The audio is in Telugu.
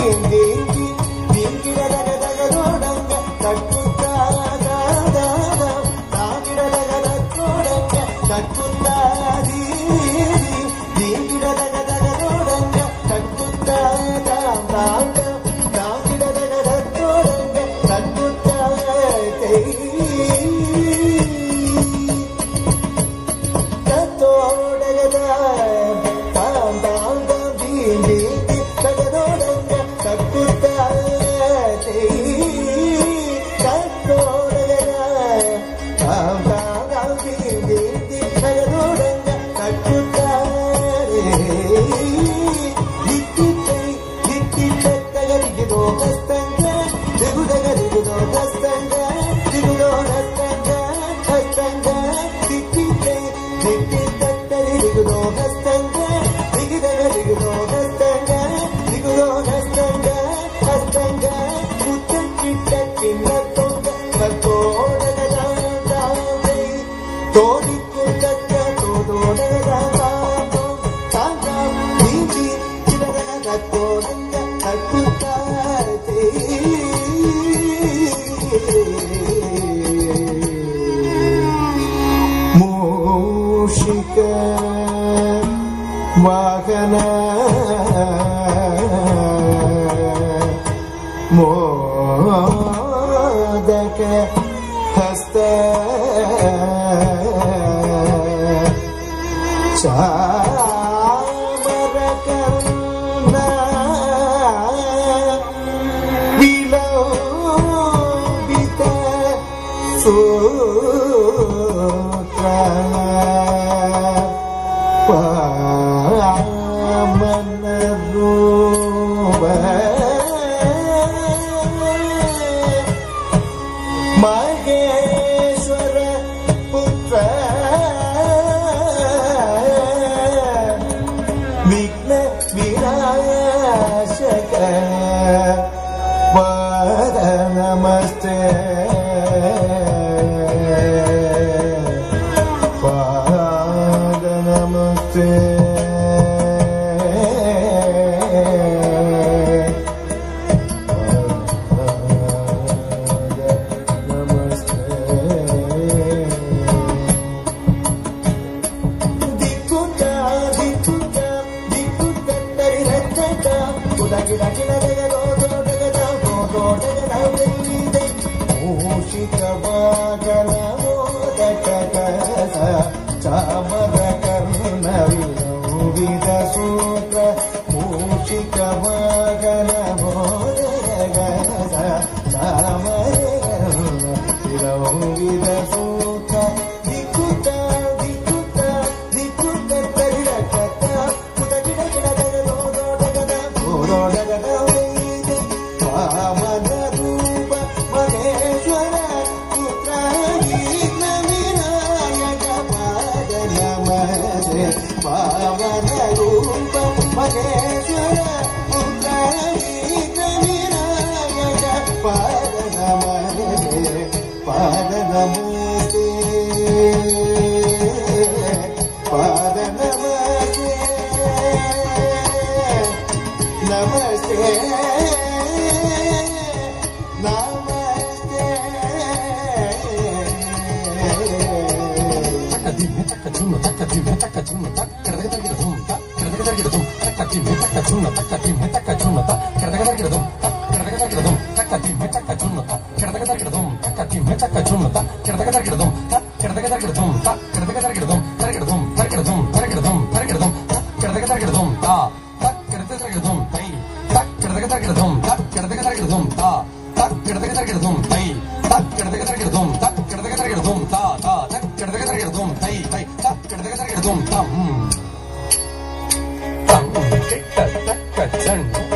in the Wagana Modaka Hasta Chah Mikne miraya shakar భూషిత వాగన మోదక చామ పావన రూపం మహేశ్వర ఉత్తరీతనిరాయణ పాదనమే పాదనమూర్తి పాదనమూర్తి నమస్తే Tacadinho, tacadinho, tacadinho, tacadinho. కిడదగదకిడదుం తక్క కిమ్మె తక్క చుమ్ త కిడదగదకిడదుం త కిడదగదకిడదుం త కిడదగదకిడదుం తరకిడదుం తరకిడదుం తరకిడదుం తరకిడదుం త కిడదగదకిడదుం త త కిడదగదకిడదుం తై త కిడదగదకిడదుం త కిడదగదకిడదుం త త కిడదగదకిడదుం తై త కిడదగదకిడదుం త కిడదగదకిడదుం త త త కిడదగదకిడదుం తై తై త కిడదగదకిడదుం తం తం కిట్ట తక్క చండ